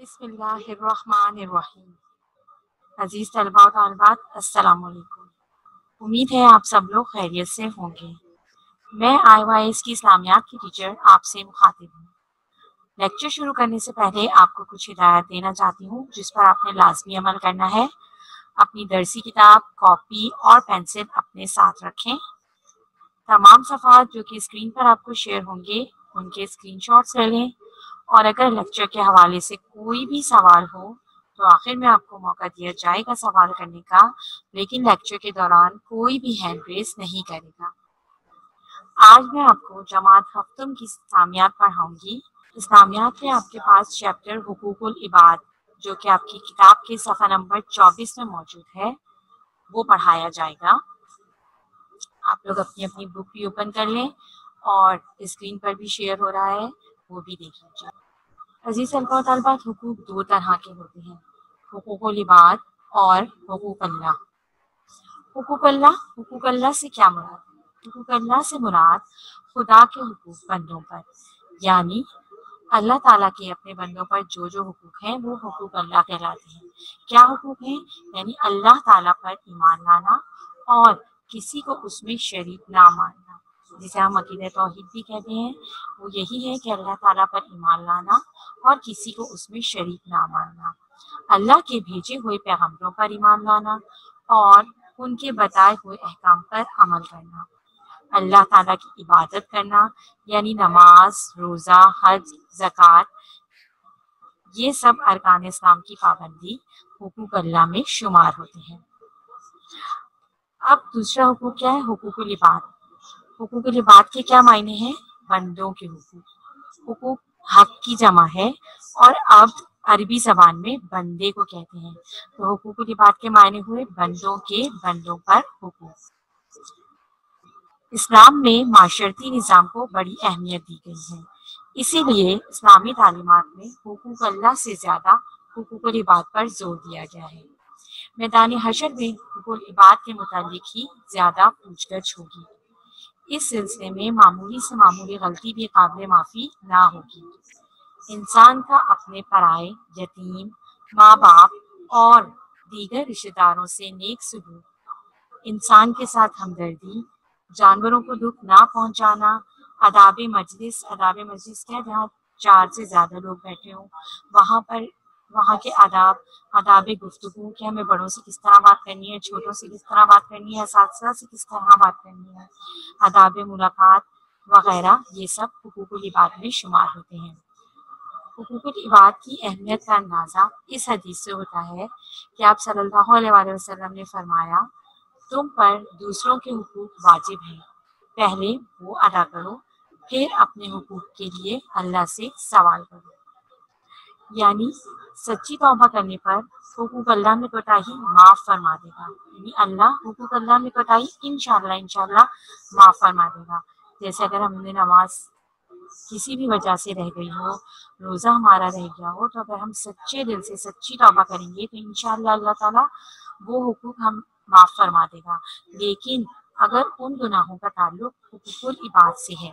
بسم اللہ الرحمن الرحیم. عزیز طلباء و طالبات، السلام علیکم. امید ہے آپ سب لوگ خیریت سے ہوں گے۔ میں آئی وائی ایس کی اسلامیات کی ٹیچر آپ سے مخاطب ہوں۔ لیکچر شروع کرنے سے پہلے آپ کو کچھ ہدایت دینا چاہتی ہوں، جس پر آپ نے لازمی عمل کرنا ہے۔ اپنی درسی کتاب، کاپی اور پینسل اپنے ساتھ رکھیں۔ تمام صفحات جو کہ اسکرین پر آپ کو شیئر ہوں گے، ان کے اسکرین شاٹس لے لیں اور اگر لیکچر کے حوالے سے کوئی بھی سوال ہو، تو آخر میں آپ کو موقع دیا جائے گا سوال کرنے کا، لیکن لیکچر کے دوران کوئی بھی ہینڈ ریس نہیں کرے گا۔ آج میں آپ کو جماعت ہفتم کی اسلامیات پڑھاؤں گی۔ اسلامیات میں آپ کے پاس چیپٹر حقوق العباد، جو کہ آپ کی کتاب کے صفحہ نمبر چوبیس میں موجود ہے، وہ پڑھایا جائے گا۔ آپ لوگ اپنی اپنی بک بھی اوپن کر لیں اور اسکرین پر بھی شیئر ہو رہا ہے، وہ بھی دیکھ لیجیے۔ عزیز طلبہ و طالبات حقوق دو طرح کے ہوتے ہیں۔ حقوق العباد اور حقوق اللہ حقوق اللہ حقوق اللہ سے کیا مراد؟ حقوق اللہ سے مراد خدا کے حقوق بندوں پر۔ یعنی اللہ تعالیٰ کے اپنے بندوں پر جو جو حقوق ہیں، وہ حقوق اللہ کہلاتے ہیں۔ کیا حقوق ہیں؟ یعنی اللہ تعالیٰ پر ایمان لانا اور کسی کو اس میں شریک نہ ماننا۔ جسے ہم عقید توحید بھی کہتے ہیں، وہ یہی ہے کہ اللہ تعالیٰ پر ایمان لانا اور کسی کو اس میں شریک نہ ماننا۔ اللہ کے بھیجے ہوئے پیغمبروں پر ایمان لانا اور ان کے بتائے ہوئے احکام پر عمل کرنا۔ اللہ تعالیٰ کی عبادت کرنا یعنی نماز، روزہ، حج، زکوٰۃ، یہ سب ارکان اسلام کی پابندی حقوق اللہ میں شمار ہوتے ہیں۔ اب دوسرا حقوق کیا ہے؟ حقوق العباد۔ حقوق العباد کے کیا معنی ہیں؟ بندوں کے حقوق۔ حقوق حق کی جمع ہے اور اب عربی زبان میں بندے کو کہتے ہیں۔ تو حقوق العباد کے معنی ہوئے بندوں کے بندوں پر حقوق۔ اسلام میں معاشرتی نظام کو بڑی اہمیت دی گئی ہے۔ اسی لیے اسلامی تعلیمات میں حقوق اللہ سے زیادہ حقوق العباد پر زور دیا گیا ہے۔ میدان حشر میں حقوق العباد کے متعلق ہی زیادہ پوچھ گچھ ہوگی۔ اس سلسلے میں معمولی سے معمولی غلطی بھی قابل معافی نہ ہوگی۔ انسان کا اپنے پرائے، یتیم ماں باپ اور دیگر رشتہ داروں سے نیک سلوک انسان کے ساتھ ہمدردی، جانوروں کو دکھ نہ پہنچانا اداب مجلس اداب مجلس کیا جہاں چار سے زیادہ لوگ بیٹھے ہوں، وہاں پر وہاں کے آداب آداب گفتگو کہ ہمیں بڑوں سے کس طرح بات کرنی ہے، چھوٹوں سے کس طرح بات کرنی ہے اساتذہ سے کس طرح بات کرنی ہے، آداب ملاقات وغیرہ، یہ سب حقوق العباد میں شمار ہوتے ہیں۔ حقوق العباد کی اہمیت کا اندازہ اس حدیث سے ہوتا ہے کہ آپ صلی اللہ علیہ وسلم نے فرمایا، تم پر دوسروں کے حقوق واجب ہیں۔ پہلے وہ ادا کرو، پھر اپنے حقوق کے لیے اللہ سے سوال کرو۔ یعنی سچی توبہ کرنے پر حقوق اللہ میں کوتاہی معاف فرما دے گا۔ یعنی اللہ حقوق اللہ میں کوتاہی انشاءاللہ انشاءاللہ معاف فرما دے گا۔ جیسے اگر ہم نے نماز کسی بھی وجہ سے رہ گئی ہو، روزہ ہمارا رہ گیا ہو، تو اگر ہم سچے دل سے سچی توبہ کریں گے، تو انشاءاللہ اللہ تعالیٰ وہ حقوق ہم معاف فرما دے گا۔ لیکن اگر ان گناہوں کا تعلق حقوق العباد سے ہے،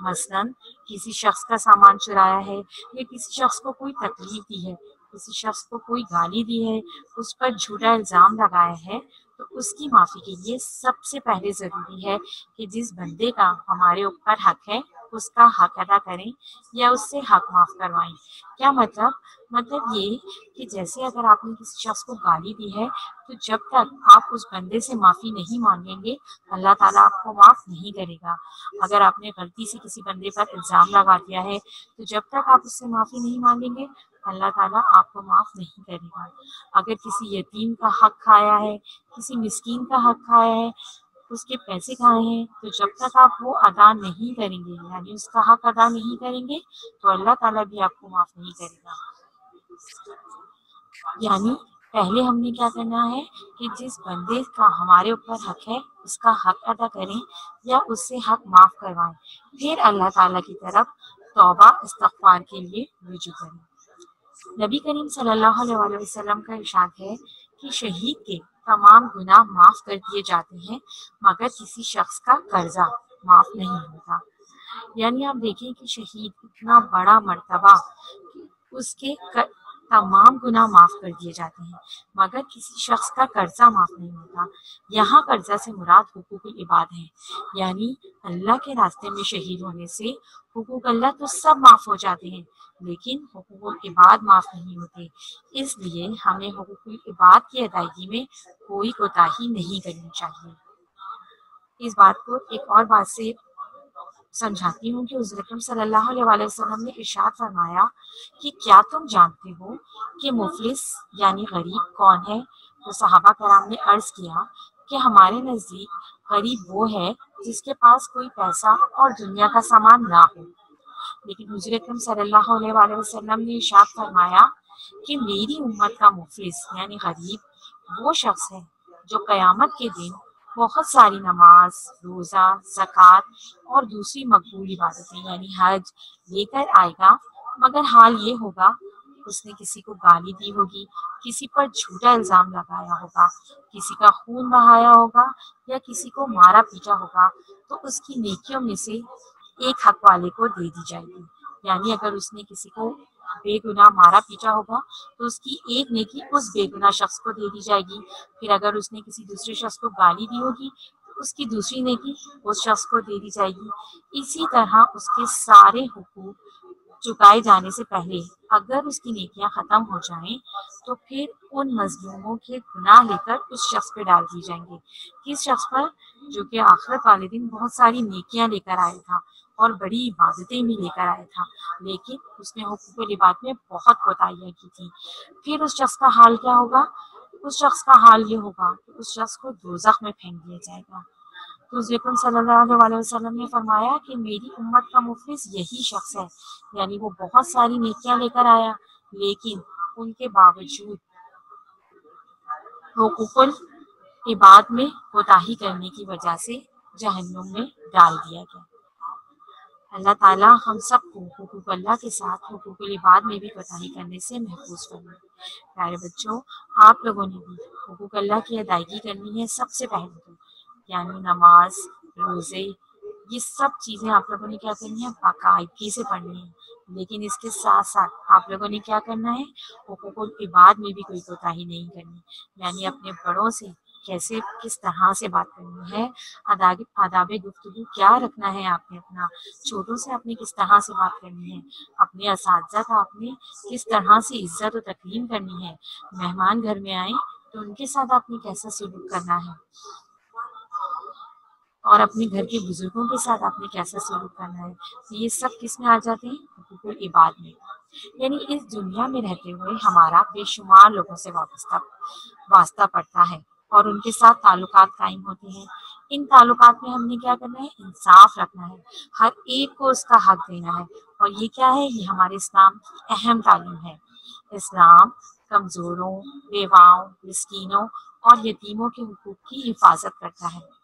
مثلا کسی شخص کا سامان چرایا ہے یا کسی شخص کو کوئی تکلیف دی ہے، کسی شخص کو کوئی گالی دی ہے، اس پر جھوٹا الزام لگایا ہے، تو اس کی معافی کے لیے سب سے پہلے ضروری ہے کہ جس بندے کا ہمارے اوپر حق ہے اس کا حق ادا کریں یا اس سے حق معاف کروائیں۔ کیا مطلب؟ مطلب یہ کہ جیسے اگر آپ نے کسی شخص کو گالی دی ہے، تو جب تک آپ اس بندے سے معافی نہیں مانگیں گے، اللہ تعالیٰ آپ کو معاف نہیں کرے گا۔ اگر آپ نے غلطی سے کسی بندے پر الزام لگا دیا ہے، تو جب تک آپ اس سے معافی نہیں مانگیں گے، اللہ تعالیٰ آپ کو معاف نہیں کرے گا۔ اگر کسی یتیم کا حق کھایا ہے، کسی مسکین کا حق کھایا ہے اس کے پیسے کھائے ہیں؟ تو جب تک آپ وہ ادا نہیں کریں گے یعنی اس کا حق ادا نہیں کریں گے، تو اللہ تعالیٰ بھی آپ کو معاف نہیں کرے گا۔ یعنی پہلے ہم نے کیا کرنا ہے کہ جس بندے کا ہمارے اوپر حق ہے، اس کا حق ادا کریں یا اس سے حق معاف کروائیں۔ پھر اللہ تعالیٰ کی طرف توبہ، استغفار کے لیے رجوع کریں۔ نبی کریم صلی اللہ علیہ وسلم کا ارشاد ہے کہ شہید کے تمام گناہ معاف کر دیے جاتے ہیں، مگر کسی شخص کا قرضہ معاف نہیں ہوتا۔ یعنی آپ دیکھیں کہ شہید اتنا بڑا مرتبہ اس کے تمام گناہ معاف کر دیے جاتے ہیں، مگر کسی شخص کا قرضہ معاف نہیں ہوتا۔ یہاں قرضہ سے مراد حقوق العباد ہیں یعنی اللہ کے راستے میں شہید ہونے سے حقوق اللہ تو سب معاف ہو جاتے ہیں، لیکن حقوق العباد معاف نہیں ہوتے۔ اس لیے ہمیں حقوق العباد کی ادائیگی میں کوئی کوتاہی نہیں کرنی چاہیے۔ اس بات کو ایک اور بات سے سمجھاتی ہوں کہ حضرت اکرم صلی اللہ علیہ وسلم نے ارشاد فرمایا کہ کیا تم جانتے ہو کہ مفلس یعنی غریب کون ہے؟ تو صحابہ کرام نے عرض کیا کہ ہمارے نزدیک غریب وہ ہے جس کے پاس کوئی پیسہ اور دنیا کا سامان نہ ہو۔ لیکن حضور اکرم صلی اللہ علیہ وسلم نے ارشاد فرمایا کہ میری امت کا مفلس یعنی غریب وہ شخص ہے جو قیامت کے دن بہت ساری نماز، روزہ، زکوٰۃ اور دوسری مقبول عبادتیں یعنی حج لے کر آئے گا۔ مگر حال یہ ہوگا، اس نے کسی کو گالی دی ہوگی، کسی پر جھوٹا الزام لگایا ہوگا، کسی کا خون بہایا ہوگا یا کسی کو مارا پیٹا ہوگا، تو اس کی نیکیوں میں سے ایک حق والے کو دے دی جائے گی۔ یعنی اگر اس نے کسی کو بے گناہ مارا پیٹا ہوگا، تو اس کی ایک نیکی اس بے گناہ شخص کو دے دی جائے گی۔ پھر اگر اس نے کسی دوسرے شخص کو گالی دی ہوگی، تو اس کی دوسری نیکی اس شخص کو دے دی جائے گی۔ اسی طرح اس کے سارے حقوق چکائے جانے سے پہلے اگر اس کی نیکیاں ختم ہو جائیں، تو پھر ان مظلوموں کے گناہ لے کر اس شخص پہ ڈال دی جائیں گے۔ کس شخص پر؟ جو کہ آخرت والے دن بہت ساری نیکیاں لے کر آیا تھا۔ اور بڑی عبادتیں بھی لے کر آیا تھا۔ لیکن اس نے حقوق العباد میں بہت کوتاہیاں کی تھی پھر اس شخص کا حال کیا ہوگا؟ اس شخص کا حال یہ ہوگا کہ اس شخص کو دوزخ میں پھینک دیا جائے گا۔ تو ذکر صلی اللہ علیہ وسلم نے فرمایا کہ میری امت کا مفلس یہی شخص ہے۔ یعنی وہ بہت ساری نیکیاں لے کر آیا، لیکن ان کے باوجود حقوق العباد میں کوتاہی کرنے کی وجہ سے جہنم میں ڈال دیا گیا۔ اللہ تعالیٰ ہم سب کو حقوق اللہ کے ساتھ، حقوق العباد میں بھی کوتاہی کرنے سے محفوظ کرنا پیارے بچوں، آپ لوگوں نے بھی حقوق اللہ کی ادائیگی کرنی ہے سب سے پہلے تو یعنی نماز، روزے، یہ سب چیزیں آپ لوگوں نے کیا کرنی ہے باقاعدگی سے پڑھنی ہے لیکن اس کے ساتھ ساتھ آپ لوگوں نے کیا کرنا ہے؟ حقوق العباد میں بھی کوئی کوتاہی نہیں کرنی۔ یعنی اپنے بڑوں سے کیسے کس طرح سے بات کرنی ہے، آداب گفتگو کیا رکھنا ہے آپ نے اپنا، چھوٹوں سے اپنے کس طرح سے بات کرنی ہے، اپنے اساتذہ کا آپ نے کس طرح سے عزت و تقریم کرنی ہے، مہمان گھر میں آئیں تو ان کے ساتھ آپ نے کیسا سلوک کرنا ہے، اور اپنے گھر کے بزرگوں کے ساتھ آپ نے کیسا سلوک کرنا ہے یہ سب کس میں آ جاتے ہیں، حقوق العباد میں یعنی اس دنیا میں رہتے ہوئے ہمارا بے شمار لوگوں سے وابستہ واسطہ پڑتا ہے۔ اور ان کے ساتھ تعلقات قائم ہوتے ہیں۔ ان تعلقات میں ہم نے کیا کرنا ہے؟ انصاف رکھنا ہے۔ ہر ایک کو اس کا حق دینا ہے۔ اور یہ کیا ہے؟ یہ ہمارے اسلام کی اہم تعلیم ہے۔ اسلام کمزوروں، بیواؤں، مسکینوں اور یتیموں کے حقوق کی حفاظت کرتا ہے۔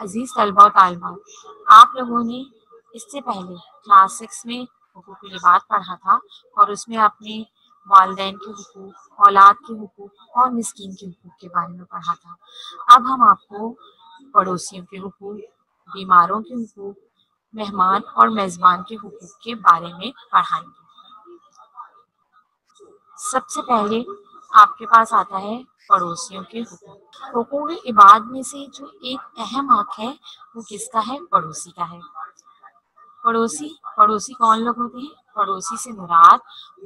عزیز طلبہ و طالبات آپ لوگوں نے اس سے پہلے کلاس سکس میں حقوق العباد پڑھا تھا اور اس میں آپ نے والدین کے حقوق، اولاد کے حقوق اور مسکین کے حقوق کے بارے میں پڑھا تھا۔ اب ہم آپ کو پڑوسیوں کے حقوق، بیماروں کے حقوق، مہمان اور میزبان کے حقوق کے بارے میں پڑھائیں گے۔ سب سے پہلے آپ کے پاس آتا ہے پڑوسیوں کے حقوق۔ حقوق عباد میں سے جو ایک اہم حق ہے، وہ کس کا ہے؟ پڑوسی کا ہے۔ پڑوسی پڑوسی کون لوگ ہوتے ہیں پڑوسی سے مراد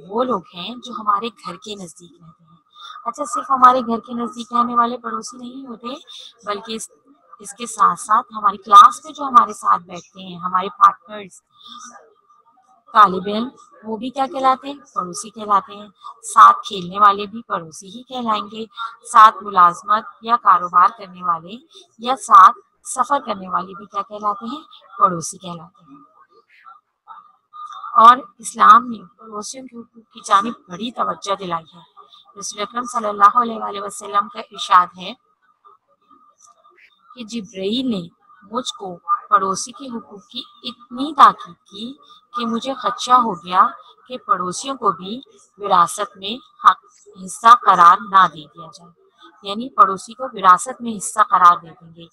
وہ لوگ ہیں جو ہمارے گھر کے نزدیک رہتے ہیں اچھا صرف ہمارے گھر کے نزدیک رہنے والے پڑوسی نہیں ہوتے بلکہ اس اس کے ساتھ ساتھ ہماری کلاس میں جو ہمارے ساتھ بیٹھتے ہیں ہمارے پارٹنرز طالب علم وہ بھی کیا کہلاتے ہیں پڑوسی کہلاتے ہیں ساتھ کھیلنے والے بھی پڑوسی ہی کہلائیں گے ساتھ ملازمت یا کاروبار کرنے والے یا ساتھ سفر کرنے والے بھی کیا کہلاتے ہیں پڑوسی کہلاتے ہیں اور اسلام نے پڑوسیوں کے حقوق کی جانب بڑی توجہ دلائی ہے۔ رسول اکرم صلی اللہ علیہ وسلم کا ارشاد ہے کہ جبرائیل نے مجھ کو پڑوسی کے حقوق کی اتنی تاکید کی کہ مجھے خدشہ ہو گیا کہ پڑوسیوں کو بھی وراثت میں حق حصہ قرار نہ دے دیا جائے۔ یعنی پڑوسی کو وراثت میں حصہ قرار دے دیں گے۔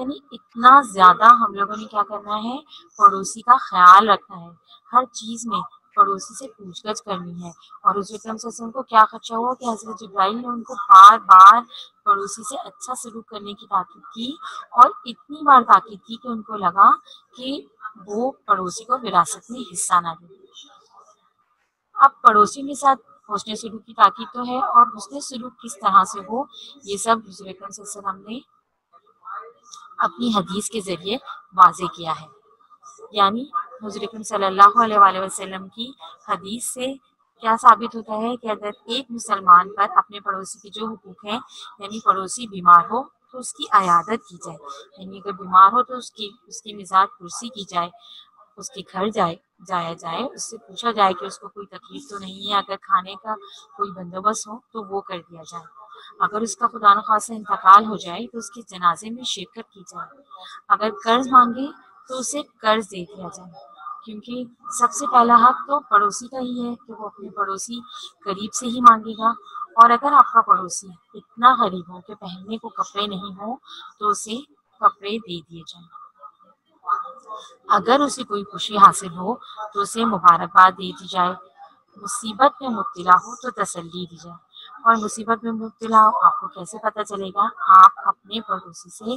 یعنی اتنا زیادہ ہم لوگوں نے کیا کرنا ہے، پڑوسی کا خیال رکھنا ہے۔ ہر چیز میں پڑوسی سے پوچھ گچھ کرنی ہے۔ اور حضور اکرم صلی اللہ علیہ وسلم کو کیا خدشہ ہوا کہ حضرت جبرائیل نے ان کو بار بار پڑوسی سے اچھا سلوک کرنے کی تاکید کی اور اتنی بار تاکید کی کہ ان کو لگا کہ وہ پڑوسی کو وراثت میں حصہ نہ دے۔ اب پڑوسی کے ساتھ حسن سلوک کی تاکید تو ہے اور حسن سلوک کس طرح سے ہو، یہ سب حضور اکرم صلی اللہ علیہ وسلم نے اپنی حدیث کے ذریعے واضح کیا ہے۔ یعنی حضور اکرم صلی اللہ علیہ وآلہ وسلم کی حدیث سے کیا ثابت ہوتا ہے کہ اگر ایک مسلمان پر اپنے پڑوسی کے جو حقوق ہیں یعنی پڑوسی بیمار ہو تو اس کی عیادت کی جائے۔ یعنی اگر بیمار ہو تو اس کی اس کی مزاج کرسی کی جائے، اس کے گھر جائے، جایا جائے، اس سے پوچھا جائے کہ اس کو کوئی تکلیف تو نہیں ہے، اگر کھانے کا کوئی بندوبست ہو تو وہ کر دیا جائے۔ اگر اس کا خدا نخواستہ انتقال ہو جائے تو اس کے جنازے میں شرکت کی جائے۔ اگر قرض مانگے تو اسے قرض دے دیا جائے۔ کیونکہ سب سے پہلا حق تو پڑوسی کا ہی ہے کہ وہ اپنے پڑوسی قریب سے ہی مانگے گا۔ اور اگر آپ کا پڑوسی اتنا غریب ہو کہ پہننے کو کپڑے نہیں ہوں تو اسے کپڑے دے دیے جائیں۔ اگر اسے کوئی خوشی حاصل ہو تو اسے مبارکباد دے دی جائے۔ مصیبت میں مبتلا ہو تو تسلی دی جائے۔ اور مصیبت میں مبتلا ہو، آپ کو کیسے پتہ چلے گا؟ آپ اپنے پڑوسی سے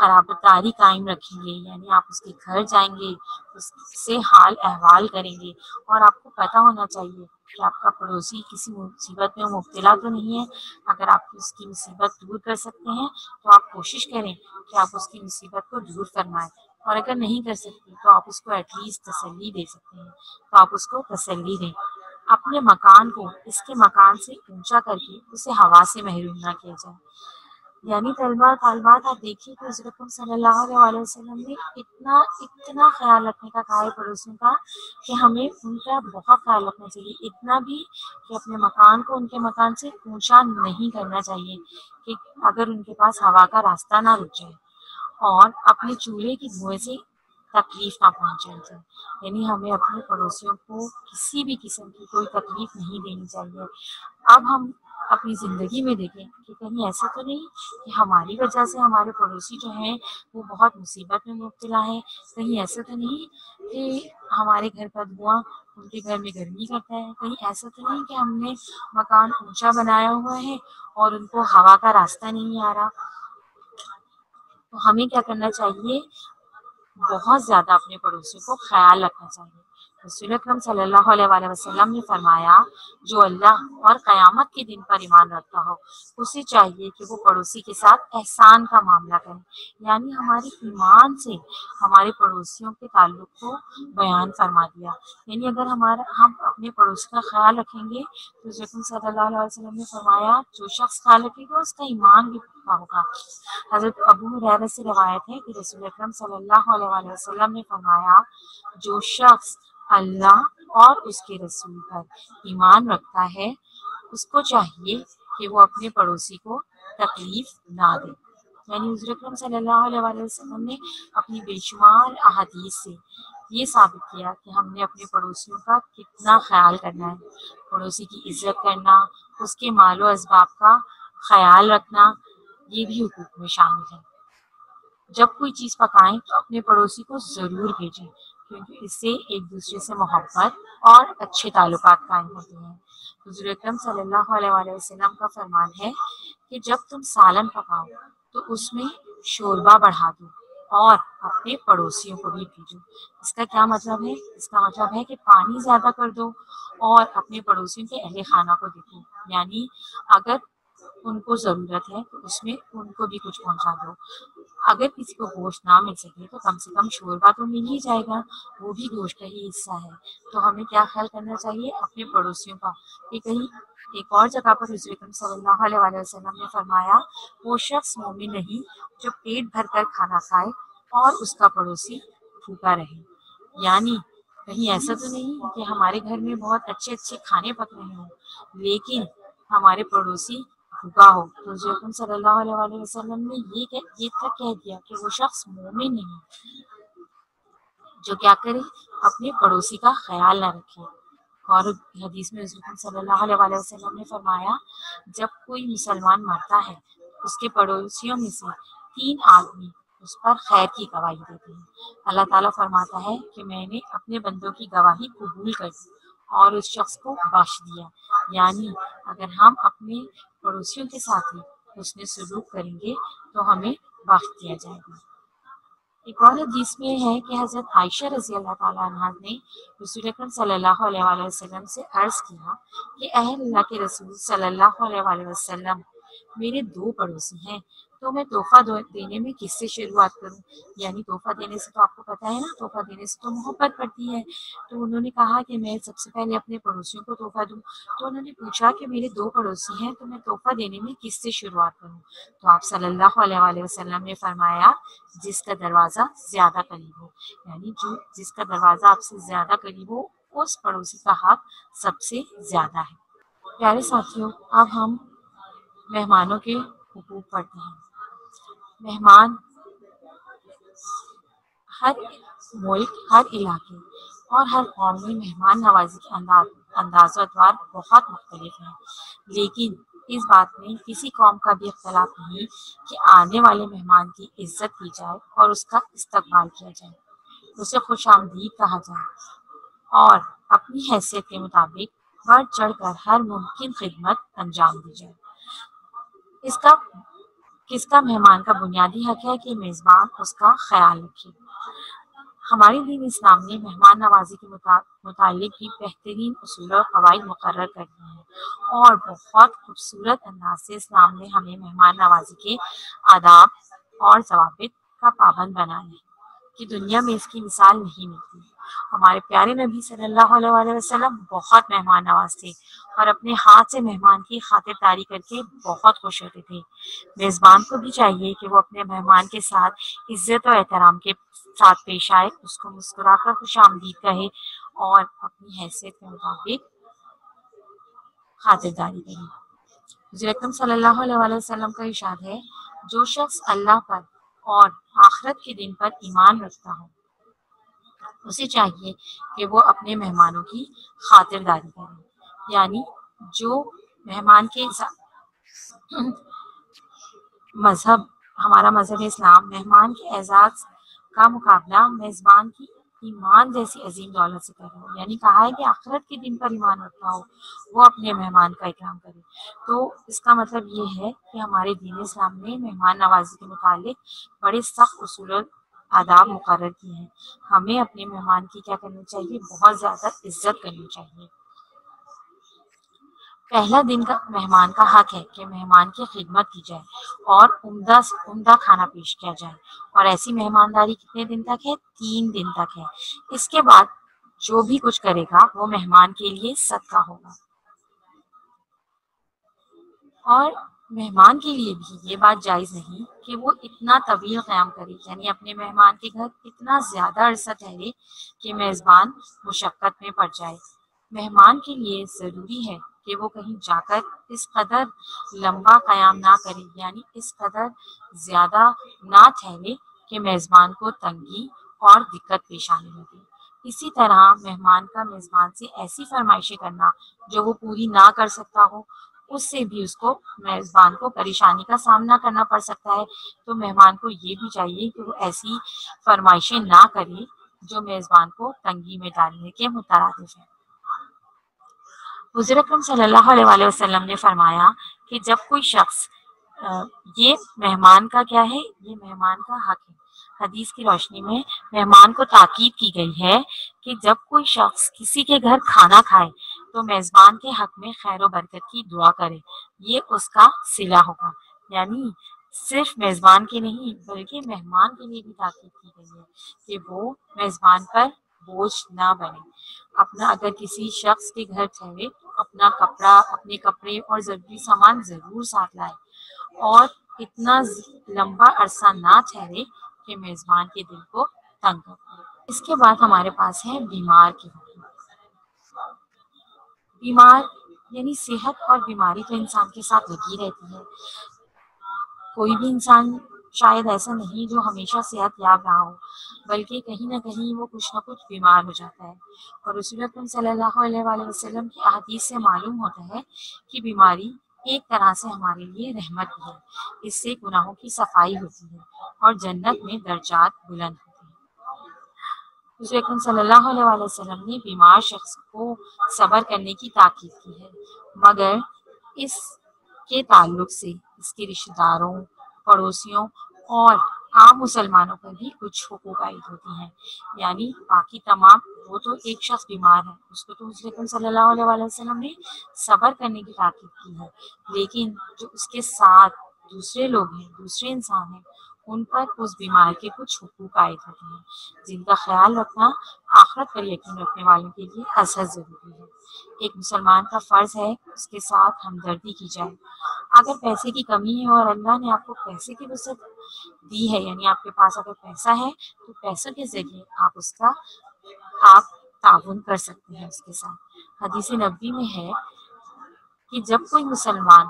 خرابتاری قائم رکھیں گے یعنی آپ اس کے گھر جائیں گے، اس سے حال احوال کریں گے اور آپ کو پتہ ہونا چاہیے کہ آپ کا پڑوسی کسی مصیبت میں مبتلا تو نہیں ہے۔ اگر آپ اس کی مصیبت دور کر سکتے ہیں تو آپ کوشش کریں کہ آپ اس کی مصیبت کو دور فرمائیں۔ اور اگر نہیں کر سکتے تو آپ اس کو ایٹ لیسٹ تسلی دے سکتے ہیں۔ تو آپ اس کو تسلی دیں۔ اپنے مکان کو، اس کے مکان سے اونچا کر کے اسے ہوا سے محروم نہ کیا جائے۔ یعنی طلبہ طالبات، آپ دیکھیے کہ حضرت صلی اللہ علیہ وسلم نے اتنا اتنا خیال رکھنے کا کہا ہے پڑوسیوں کا کہ ہمیں ان کا بہت خیال رکھنا چاہیے۔ اتنا بھی کہ اپنے مکان کو، ان کے مکان سے اونچا نہیں کرنا چاہیے کہ اگر ان کے پاس ہوا کا راستہ نہ رک جائے۔ اور اپنے چولہے کی دھوئیں سے تکلیف نہ پہنچانی چاہیے یعنی ہمیں اپنے پڑوسیوں کو کسی بھی قسم کی کوئی تکلیف نہیں دینی چاہیے۔ اب ہم اپنی زندگی میں دیکھیں کہ کہیں ایسا تو نہیں کہ ہماری وجہ سے ہمارے پڑوسی جو ہیں وہ بہت مصیبت میں مبتلا ہیں۔ کہیں ایسا تو نہیں کہ ہمارے گھر کا دھواں ان کے گھر میں گرمی کرتا ہے۔ کہیں ایسا تو نہیں کہ ہم نے مکان اونچا بنایا ہوا ہے اور ان کو ہوا کا راستہ نہیں آ رہا۔ تو ہمیں کیا کرنا چاہیے؟ بہت زیادہ اپنے پڑوسیوں کو خیال رکھنا چاہیے۔ رسول اکرم صلی اللہ علیہ وآلہ وسلم نے فرمایا، جو اللہ اور قیامت کے دن پر ایمان رکھتا ہو، اسے چاہیے کہ وہ پڑوسی کے ساتھ احسان کا معاملہ کرے۔ یعنی ہمارے ایمان سے ہمارے پڑوسیوں کے تعلق کو بیان فرما دیا۔ یعنی اگر ہمارا، ہم اپنے پڑوسی کا خیال رکھیں گے، تو رسول صلی اللہ علیہ وسلم نے فرمایا، جو شخص خیال رکھے گا، اس کا ایمان بھی پورا ہوگا۔ حضرت ابو حریرہ سے روایت ہے کہ رسول اکرم صلی اللہ علیہ وسلم نے فرمایا، جو شخص اللہ اور اس کے رسول پر ایمان رکھتا ہے، اس کو چاہیے کہ وہ اپنے پڑوسی کو تکلیف نہ دے۔ یعنی حضور اکرم صلی اللہ علیہ وآلہ وسلم نے اپنی بے شمار احادیث سے یہ ثابت کیا کہ ہم نے اپنے پڑوسیوں کا کتنا خیال کرنا ہے۔ پڑوسی کی عزت کرنا، اس کے مال و اسباب کا خیال رکھنا، یہ بھی حقوق میں شامل ہے۔ جب کوئی چیز پکائیں تو اپنے پڑوسی کو ضرور بھیجیں۔ کیونکہ اس سے ایک دوسرے سے محبت اور اچھے تعلقات قائم ہوتے ہیں۔ حضور اکرم صلی اللہ علیہ وآلہ وسلم کا فرمان ہے کہ جب تم سالن پکاؤ تو اس میں شوربہ بڑھا دو اور اپنے پڑوسیوں کو بھی بھیجو۔ اس کا کیا مطلب ہے؟ اس کا مطلب ہے کہ پانی زیادہ کر دو اور اپنے پڑوسیوں کے اہل خانہ کو دیکھو۔ یعنی اگر ان کو ضرورت ہے تو اس میں ان کو بھی کچھ پہنچا دو۔ اگر کسی کو گوشت نہ مل سکے تو کم سے کم شوربہ تو مل ہی جائے گا۔ وہ بھی گوشت کا ہی حصہ ہے۔ تو ہمیں کیا خیال کرنا چاہیے اپنے پڑوسیوں کا؟ کہ کہیں ایک اور جگہ پر حضور اکرم صلی اللہ علیہ وآلہ وسلم نے فرمایا، وہ شخص مومن نہیں جو پیٹ بھر کر کھانا کھائے اور اس کا پڑوسی بھوکا رہے۔ یعنی کہیں ایسا تو نہیں کہ ہمارے گھر میں بہت اچھے اچھے کھانے پک رہے ہوں، لیکن ہمارے پڑوسی بھوکا ہو تو حضور صلی اللہ علیہ وآلہ وسلم نے یہ یہ تک کہہ دیا کہ وہ شخص مومن نہیں جو کیا کرے، اپنے پڑوسی کا خیال نہ رکھے۔ اور حدیث میں حضرت صلی اللہ علیہ وآلہ وسلم نے فرمایا، جب کوئی مسلمان مرتا ہے، اس کے پڑوسیوں میں سے تین آدمی اس پر خیر کی گواہی دیتے ہیں۔ اللہ تعالیٰ فرماتا ہے کہ میں نے اپنے بندوں کی گواہی قبول کر دی اور اس شخص کو بخش دیا۔ یعنی اگر ہم اپنے پڑوسیوں کے ساتھ ہی حسن سلوک کریں گے تو ہمیں بخش دیا جائے گا۔ ایک اور حدیث میں ہے کہ حضرت عائشہ رضی اللہ تعالیٰ عنہ نے رسول اکرم صلی اللہ علیہ وآلہ وسلم سے عرض کیا کہ اہل اللہ کے رسول صلی اللہ علیہ وآلہ وسلم، میرے دو پڑوسی ہیں تو میں تحفہ دینے میں کس سے شروعات کروں؟ یعنی تحفہ دینے سے تو آپ کو پتا ہے نا، تحفہ دینے سے تو محبت پڑتی ہے۔ تو انہوں نے کہا کہ میں سب سے پہلے اپنے پڑوسیوں کو تحفہ دوں۔ تو انہوں نے پوچھا کہ میرے دو پڑوسی ہیں، تو میں تحفہ دینے میں کس سے شروعات کروں؟ تو آپ صلی اللہ علیہ وآلہ وسلم نے فرمایا، جس کا دروازہ زیادہ قریب ہو۔ یعنی جو جس کا دروازہ آپ سے زیادہ قریب ہو، اس پڑوسی کا حق سب سے زیادہ ہے۔ پیارے ساتھیوں، اب ہم مہمانوں کے حقوق پڑھتے ہیں۔ مہمان، ہر ملک، ہر علاقے اور ہر قوم میں مہمان نوازی کے انداز و ادوار بہت مختلف ہیں۔ لیکن اس بات میں کسی قوم کا بھی اختلاف نہیں کہ آنے والے مہمان کی عزت کی جائے اور اس کا استقبال کیا جائے۔ اسے خوش آمدید کہا جائے اور اپنی حیثیت کے مطابق بڑھ چڑھ کر ہر ممکن خدمت انجام دی جائے۔ اس کا کس کا مہمان کا بنیادی حق ہے کہ میزبان اس کا خیال رکھے؟ ہماری دین اسلام نے مہمان نوازی کے متعلق بھی بہترین اصول اور قواعد مقرر کر دیے ہیں اور بہت خوبصورت انداز سے اسلام نے ہمیں مہمان نوازی کے آداب اور ضوابط کا پابند بنایا ہے کہ دنیا میں اس کی مثال نہیں ملتی۔ ہمارے پیارے نبی صلی اللہ علیہ وسلم بہت مہمان نواز تھے اور اپنے ہاتھ سے مہمان کی خاطرداری کر کے بہت خوش ہوتے تھے۔ میزبان کو بھی چاہیے کہ وہ اپنے مہمان کے ساتھ عزت و احترام کے ساتھ پیش آئے، اس کو مسکرا کر خوش آمدید کہے اور اپنی حیثیت کے مطابق خاطرداری کرے۔ حضرت صلی اللہ علیہ وسلم کا ارشاد ہے، جو شخص اللہ پر اور آخرت کے دن پر ایمان رکھتا ہو اسے چاہیے کہ وہ اپنے مہمانوں کی خاطرداری کرے۔ یعنی جو مہمان کے مذہب، ہمارا مذہب اسلام مہمان کے اعزاز کا مقابلہ میزبان کی ایمان جیسی عظیم دولت سے کرے۔ یعنی کہا ہے کہ آخرت کے دن پر ایمان رکھتا ہو، وہ اپنے مہمان کا اکرام کرے۔ تو اس کا مطلب یہ ہے کہ ہمارے دین اسلام نے مہمان نوازی کے متعلق بڑے سخت اصول آداب مقرر کیے ہیں۔ ہمیں اپنے مہمان کی کیا کرنی چاہیے؟ بہت زیادہ عزت کرنی چاہیے۔ پہلا دن کا مہمان کا حق ہے کہ مہمان کی خدمت کی جائے اور عمدہ عمدہ کھانا پیش کیا جائے۔ اور ایسی مہمانداری کتنے دن تک ہے؟ تین دن تک ہے۔ اس کے بعد جو بھی کچھ کرے گا، وہ مہمان کے لیے صدقہ ہوگا۔ اور مہمان کے لیے بھی یہ بات جائز نہیں کہ وہ اتنا طویل قیام کرے یعنی اپنے مہمان کے گھر اتنا زیادہ عرصہ ٹھہرے کہ میزبان مشقت میں پڑ جائے۔ مہمان کے لیے ضروری ہے کہ وہ کہیں جا کر اس قدر لمبا قیام نہ کرے یعنی اس قدر زیادہ نہ ٹھہرے کہ میزبان کو تنگی اور دقت پیش آنے لگے۔ اسی طرح مہمان کا میزبان سے ایسی فرمائشیں کرنا جو وہ پوری نہ کر سکتا ہو اس سے بھی اس کو میزبان کو پریشانی کا سامنا کرنا پڑ سکتا ہے۔ تو مہمان کو یہ بھی چاہیے کہ وہ ایسی فرمائشیں نہ کرے جو میزبان کو تنگی میں ڈالنے کے مترادف ہے حضور اکرم صلی اللہ علیہ وسلم نے فرمایا کہ جب کوئی شخص یہ مہمان کا کیا ہے؟ یہ مہمان کا حق ہے۔ حدیث کی روشنی میں مہمان کو تاکید کی گئی ہے کہ جب کوئی شخص کسی کے گھر کھانا کھائے تو میزبان کے حق میں خیر و برکت کی دعا کرے۔ یہ اس کا سلا ہوگا۔ یعنی صرف میزبان کے نہیں، بلکہ مہمان کے لیے بھی تاکید کی گئی ہے کہ وہ میزبان پر بوجھ نہ بنے۔ اپنا اگر کسی شخص کے گھر ٹھہرے تو اپنا کپڑا، اپنے کپڑے اور ضروری سامان ضرور ساتھ لائے۔ اور اتنا لمبا عرصہ نہ ٹھہرے کہ میزبان کے دل کو تنگ کر اس کے بعد ہمارے پاس ہے بیمار کی بیمار یعنی صحت اور بیماری تو انسان کے ساتھ لگی رہتی ہے۔ کوئی بھی انسان شاید ایسا نہیں جو ہمیشہ صحت یاب رہا ہو، بلکہ کہیں نہ کہیں وہ کچھ نہ کچھ بیمار ہو جاتا ہے۔ اور رسول اکرم صلی اللہ علیہ وآلہ وسلم کی احادیث سے معلوم ہوتا ہے کہ بیماری ایک طرح سے ہمارے لیے رحمت بھی ہے۔ اس سے گناہوں کی صفائی ہوتی ہے اور جنت میں درجات بلند حضور اکرم صلی اللہ علیہ وسلم نے بیمار شخص کو صبر کرنے کی تاکید کی ہے، مگر اس کے تعلق سے اس کے رشتہ داروں، پڑوسیوں اور عام مسلمانوں پر بھی کچھ حقوق عائد ہوتی ہیں۔ یعنی باقی تمام، وہ تو ایک شخص بیمار ہے، اس کو تو حضرت صلی اللہ علیہ وسلم نے صبر کرنے کی تاکید کی ہے۔ لیکن جو اس کے ساتھ دوسرے لوگ ہیں، دوسرے انسان ہیں ان پر اس بیمار کے کچھ حقوق عائد ہوتے ہیں جن کا خیال رکھنا آخرت پر یقین رکھنے والوں کے لیے اثر ضروری ہے۔ ایک مسلمان کا فرض ہے اس کے ساتھ ہمدردی کی جائے۔ اگر پیسے کی کمی ہے اور اللہ نے آپ کو پیسے کی وسعت دی ہے یعنی آپ کے پاس اگر پیسہ ہے تو پیسوں کے ذریعے آپ اس کا آپ تعاون کر سکتے ہیں اس کے ساتھ۔ حدیث نبی میں ہے کہ جب کوئی مسلمان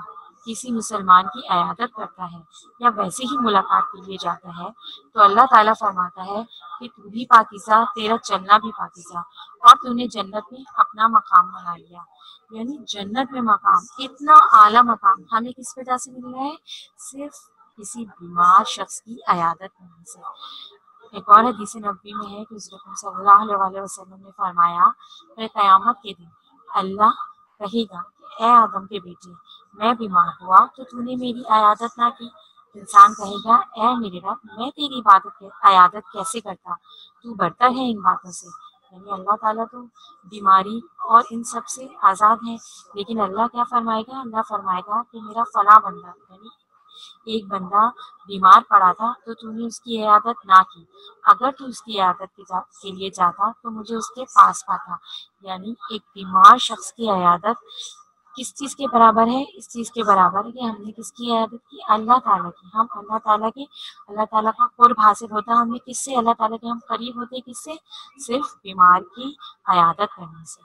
کسی مسلمان کی عیادت کرتا ہے یا ویسے ہی ملاقات کے لیے جاتا ہے، تو اللہ تعالیٰ فرماتا ہے کہ تو بھی پاکیزہ، تیرا چلنا بھی پاکیزہ۔ اور تو نے جنت میں اپنا مقام بنا لیا۔ یعنی جنت میں مقام، اتنا اعلیٰ مقام ہمیں کس وجہ سے مل رہا ہے؟ صرف کسی بیمار شخص کی عیادت کرنے سے۔ ایک اور حدیث نبی میں ہے کہ حضرت صلی اللہ علیہ وسلم نے فرمایا، پھر قیامت کے دن اللہ کہے گا اے آدم کے بیٹے میں بیمار ہوا تو تو نے میری عیادت نہ کی۔ انسان کہے گا، اے میرے رب، میں تیری عبادت عیادت کیسے کرتا؟ تو برتر ہے ان باتوں سے۔ یعنی اللہ تعالیٰ تو بیماری اور ان سب سے آزاد ہیں۔ لیکن اللہ کیا فرمائے گا؟ اللہ فرمائے گا کہ میرا فلاں بندہ یعنی ایک بندہ بیمار پڑا تھا تو تو نے اس کی عیادت نہ کی۔ اگر تو اس کی عیادت کے لیے جاتا تو مجھے اس کے پاس پاتا۔ یعنی ایک بیمار شخص کی عیادت کس چیز کے برابر ہے؟ اس چیز کے برابر ہے کہ ہم نے کس کی عیادت کی؟ اللہ تعالیٰ کی۔ ہم اللہ تعالیٰ کے اللہ تعالیٰ کا قرب حاصل ہوتا ہم نے کس سے اللہ تعالیٰ کے ہم قریب ہوتے کس سے؟ صرف بیمار کی عیادت کرنے سے۔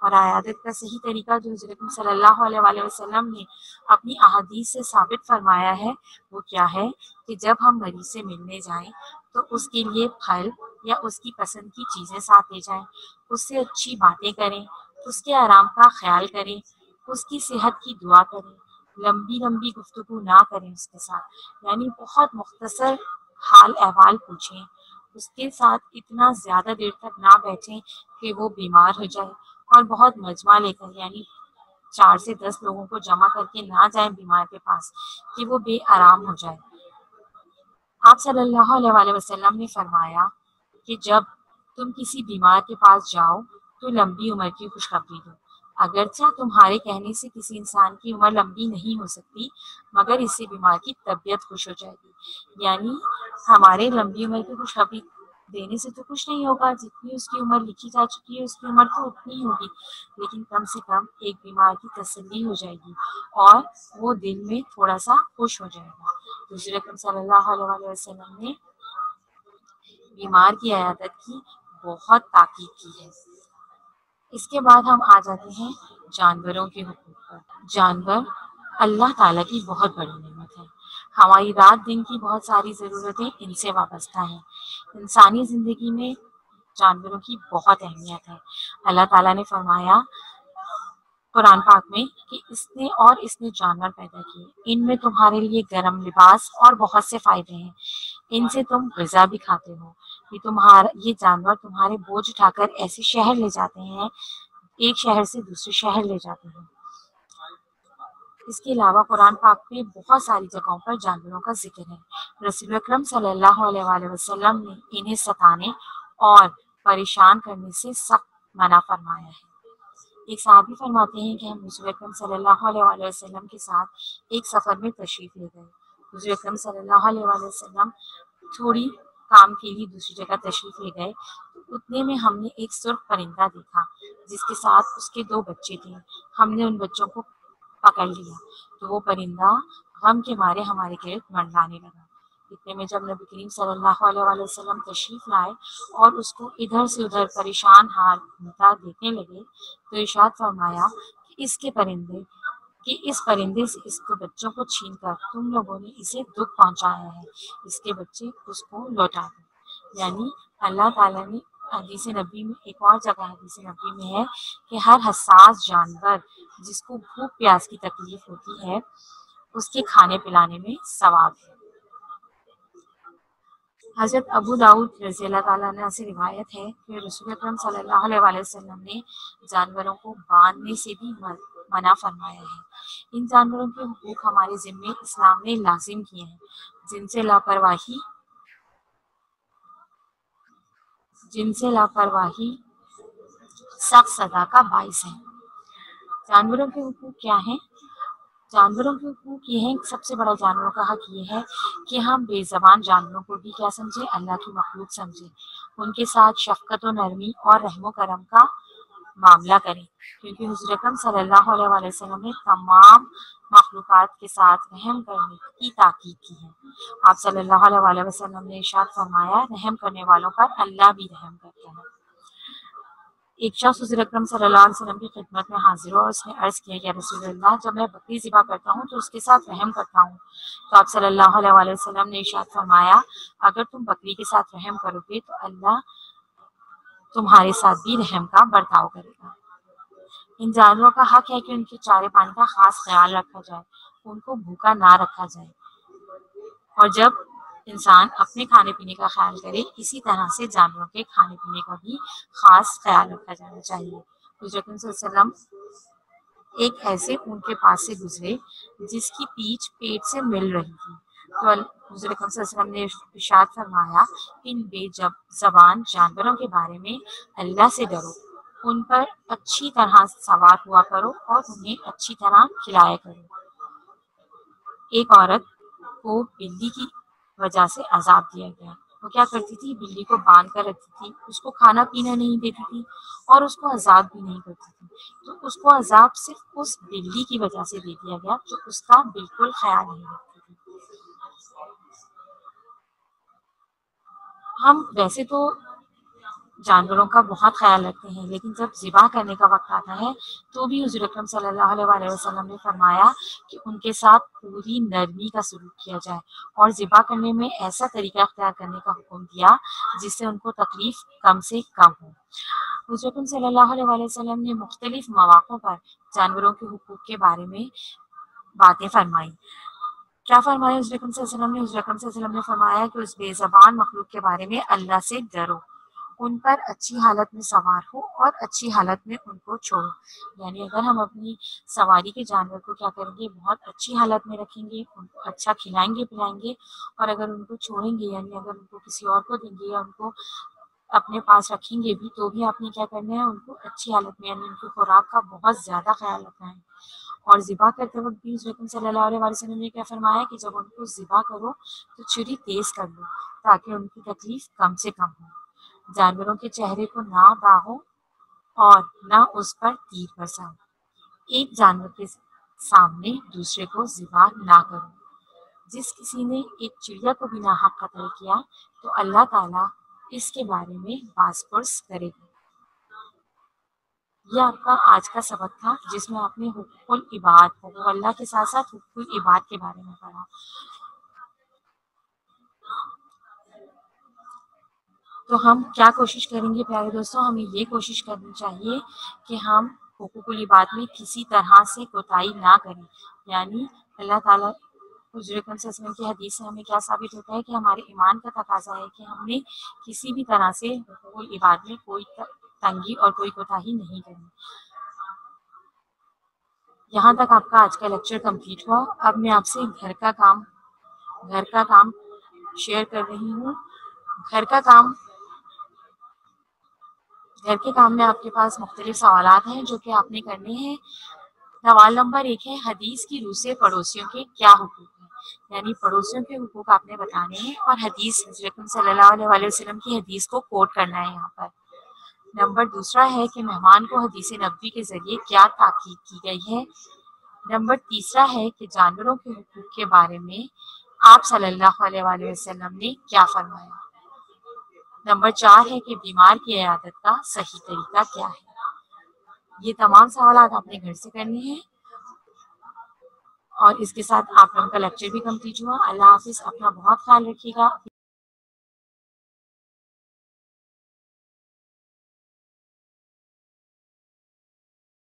اور عیادت کا صحیح طریقہ جو حضرت صلی اللہ علیہ وسلم نے اپنی احادیث سے ثابت فرمایا ہے، وہ کیا ہے کہ جب ہم مریض سے ملنے جائیں تو اس کے لیے پھل یا اس کی پسند کی چیزیں ساتھ لے جائیں۔ اس سے اچھی باتیں کریں، اس کے آرام کا خیال کریں۔ اس کی صحت کی دعا کریں، لمبی لمبی گفتگو نہ کریں اس کے ساتھ۔ یعنی بہت مختصر حال احوال پوچھیں۔ اس کے ساتھ اتنا زیادہ دیر تک نہ بیٹھیں کہ وہ بیمار ہو جائے اور بہت مجمع لے کر یعنی چار سے دس لوگوں کو جمع کر کے نہ جائیں بیمار کے پاس، کہ وہ بے آرام ہو جائے آپ صلی اللہ علیہ وسلم نے فرمایا کہ جب تم کسی بیمار کے پاس جاؤ تو لمبی عمر کی خوشخبری دو۔ اگرچہ تمہارے کہنے سے کسی انسان کی عمر لمبی نہیں ہو سکتی، مگر اس سے بیمار کی طبیعت خوش ہو جائے گی۔ یعنی ہمارے لمبی عمر کی خوشخبری دینے سے تو کچھ نہیں ہوگا، جتنی اس کی عمر لکھی جا چکی ہے، اس کی عمر تو اتنی ہوگی۔ لیکن کم سے کم ایک بیمار کی تسلی ہو جائے گی اور وہ دل میں تھوڑا سا خوش ہو جائے گا۔ دوسرے صلی اللہ علیہ وسلم نے بیمار کی عیادت کی بہت تاکید کی ہے۔ اس کے بعد ہم آ جاتے ہیں جانوروں کے حقوق پر۔ جانور اللہ تعالیٰ کی بہت بڑی نعمت ہے۔ ہماری رات دن کی بہت ساری ضرورتیں ان سے وابستہ ہیں۔ انسانی زندگی میں جانوروں کی بہت اہمیت ہے۔ اللہ تعالیٰ نے فرمایا قرآن پاک میں کہ اس نے اور اس نے جانور پیدا کیے۔ ان میں تمہارے لیے گرم لباس اور بہت سے فائدے ہیں۔ ان سے تم غذا بھی کھاتے ہو۔ یہ تمہارا یہ جانور تمہارے بوجھ اٹھا کر ایسے شہر لے جاتے ہیں، ایک شہر سے دوسرے شہر لے جاتے ہیں۔ اس کے علاوہ قرآن پاک میں بہت ساری جگہوں پر جانوروں کا ذکر ہے۔ رسول اکرم صلی اللہ علیہ وسلم نے انہیں ستانے اور پریشان کرنے سے سخت منع فرمایا ہے۔ ایک صحابی فرماتے ہیں کہ ہم رسول اکرم صلی اللہ علیہ وسلم کے ساتھ ایک سفر میں تشریف لے گئے۔ رسول اکرم صلی اللہ علیہ وسلم تھوڑی کام کے لیے دوسری جگہ تشریف لے گئے۔ اتنے میں ہم نے ایک سرخ پرندہ دیکھا، جس کے ساتھ اس کے دو بچے تھے۔ ہم نے ان بچوں کو پکڑ لیا۔ تو وہ پرندہ غم کے مارے ہمارے گرد منڈلانے لگا۔ اتنے میں جب نبی کریم صلی اللہ علیہ وسلم تشریف لائے اور اس کو ادھر سے ادھر پریشان حال گھومتا دیکھنے لگے، تو ارشاد فرمایا کہ اس کے پرندے کہ اس پرندے سے اس کو بچوں کو چھین کر تم لوگوں نے اسے دکھ پہنچایا ہے، اس کے بچے اس کو لوٹا دیں یعنی اللہ تعالیٰ نے حدیث نبی میں ایک اور جگہ حدیث نبی میں ہے کہ ہر حساس جانور جس کو بھوک پیاس کی تکلیف ہوتی ہے، اس کے کھانے پلانے میں ثواب ہے۔ حضرت ابو داود رضی اللہ تعالیٰ عنہ سے روایت ہے کہ رسول اکرم صلی اللہ علیہ وسلم نے جانوروں کو باندھنے سے بھی منع فرمایا ہے۔ ان جانوروں کے حقوق ہمارے ذمے اسلام نے لازم کیے ہیں۔ جن سے لاپرواہی جن سے لاپرواہی سخت سزا کا باعث ہے۔ جانوروں کے حقوق کیا ہیں؟ جانوروں کے حقوق یہ ہیں، سب سے بڑا جانوروں کا حق یہ ہے کہ ہم بے زبان جانوروں کو بھی کیا سمجھے اللہ کی مخلوق سمجھے ان کے ساتھ شفقت و نرمی اور رحم و کرم کا معاملہ کریں۔ کیونکہ حضور اکرم صلی اللہ علیہ وسلم نے تمام مخلوقات کے ساتھ رحم کرنے کی تاکید کی ہے۔ آپ صلی اللہ علیہ وسلم نے ارشاد فرمایا، رحم کرنے والوں پر اللہ بھی رحم کرتا ہے۔ ایک شخص حضور اکرم صلی اللہ علیہ وسلم کی خدمت میں حاضر ہوا اور اس نے عرض کیا کہ رسول اللہ، جب میں بکری ذبح کرتا ہوں تو اس کے ساتھ رحم کرتا ہوں۔ تو آپ صلی اللہ علیہ وسلم نے ارشاد فرمایا، اگر تم بکری کے ساتھ رحم کرو گے تو اللہ تمہارے ساتھ بھی رحم کا برتاؤ کرے گا۔ ان جانوروں کا حق ہے کہ ان کے چارے پانی کا خاص خیال رکھا جائے، ان کو بھوکا نہ رکھا جائے۔ اور جب انسان اپنے کھانے پینے کا خیال کرے، اسی طرح سے جانوروں کے کھانے پینے کا بھی خاص خیال رکھا جانا چاہیے۔ حضرت صلی اللہ علیہ وسلم ایک ایسے ان کے پاس سے گزرے جس کی پیچ پیٹ سے مل رہی تھی۔ تو حضرت صلی اللہ علیہ وسلم نے اشاد فرمایا، ان بے جب زبان جانوروں کے بارے میں اللہ سے ڈرو، ان پر اچھی طرح سوار ہوا کرو اور انہیں اچھی طرح کھلایا کرو۔ ایک عورت کو بلی کی وجہ سے عذاب دیا گیا۔ وہ کیا کرتی تھی؟ بلی کو باندھ کر رکھتی تھی، اس کو کھانا پینا نہیں دیتی تھی اور اس کو عذاب بھی نہیں کرتی تھی۔ تو اس کو عذاب صرف اس بلی کی وجہ سے دے دیا گیا جو اس کا بالکل خیال نہیں رکھتی ہم ویسے تو جانوروں کا بہت خیال رکھتے ہیں، لیکن جب ذبح کرنے کا وقت آتا ہے تو بھی حضور اکرم صلی اللہ علیہ وسلم نے فرمایا کہ ان کے ساتھ پوری نرمی کا سلوک کیا جائے اور ذبح کرنے میں ایسا طریقہ اختیار کرنے کا حکم دیا جس سے ان کو تکلیف کم سے کم ہو۔ حضور اکرم صلی اللہ علیہ وسلم نے مختلف مواقع پر جانوروں کے حقوق کے بارے میں باتیں فرمائی کیا فرمایا؟ حضور اکرم صلی اللہ علیہ وسلم نے، حضور اکرم صلی اللہ علیہ وسلم نے فرمایا کہ اس بے زبان مخلوق کے بارے میں اللہ سے ڈرو، ان پر اچھی حالت میں سوار ہو اور اچھی حالت میں ان کو چھوڑو۔ یعنی اگر ہم اپنی سواری کے جانور کو کیا کریں گے، بہت اچھی حالت میں رکھیں گے، ان کو اچھا کھلائیں گے، پلائیں گے اور اگر ان کو چھوڑیں گے یعنی اگر ان کو کسی اور کو دیں گے یا ان کو اپنے پاس رکھیں گے بھی، تو بھی آپ نے کیا کرنا ہے؟ ان کو اچھی حالت میں یعنی ان کی خوراک کا بہت زیادہ خیال رکھنا ہے۔ اور ذبح کرتے وقت بھی حضرت صلی اللہ علیہ وسلم نے کیا فرمایا کہ جب ان کو ذبح کرو تو چھری تیز کر لو تاکہ ان کی تکلیف کم سے کم ہو۔ جانوروں کے چہرے کو نہ باہو اور نہ اس پر تیر برساؤ۔ ایک جانور کے سامنے دوسرے کو ذبح نہ کرو۔ جس کسی نے ایک چڑیا کو بھی ناحق قتل کیا تو اللہ تعالیٰ اس کے بارے میں باس پرس کرے گا۔ یہ آپ کا آج کا سبق تھا، جس میں آپ نے حقوق العباد حقوق اللہ کے ساتھ ساتھ حقوق العباد کے بارے میں پڑھا۔ تو ہم کیا کوشش کریں گے پیارے دوستوں ہمیں یہ کوشش کرنی چاہیے کہ ہم حقوق العباد میں کسی طرح سے کوتاہی نہ کریں۔ یعنی اللہ تعالیٰ حضور صلی اللہ علیہ وسلم کی حدیث سے ہمیں کیا ثابت ہوتا ہے کہ ہمارے ایمان کا تقاضا ہے کہ ہم نے کسی بھی طرح سے حقوق العباد میں کوئی تنگی اور کوئی کوتاہی نہیں کرنی یہاں تک آپ کا آج کا لیکچر کمپلیٹ ہوا۔ اب میں آپ سے گھر کا کام، گھر کا کام شیئر کر رہی ہوں۔ گھر کا کام، گھر کے کام میں آپ کے پاس مختلف سوالات ہیں جو کہ آپ نے کرنے ہیں۔ سوال نمبر ایک ہے، حدیث کی روح سے پڑوسیوں کے کیا حقوق ہیں؟ یعنی پڑوسیوں کے حقوق آپ نے بتانے ہیں اور حدیث حضرت صلی اللہ علیہ وسلم کی حدیث کو کوٹ کرنا ہے یہاں پر۔ نمبر دوسرا ہے کہ مہمان کو حدیث نبوی کے ذریعے کیا تاکید کی گئی ہے۔ نمبر تیسرا ہے کہ جانوروں کے حقوق کے بارے میں آپ صلی اللہ علیہ وآلہ وسلم نے کیا فرمایا۔ نمبر چار ہے کہ بیمار کی عیادت کا صحیح طریقہ کیا ہے۔ یہ تمام سوالات آپ نے گھر سے کرنے ہیں۔ اور اس کے ساتھ آپ لوگوں کا لیکچر بھی کمپلیٹ ہوا۔ اللہ حافظ، اپنا بہت خیال رکھیے گا۔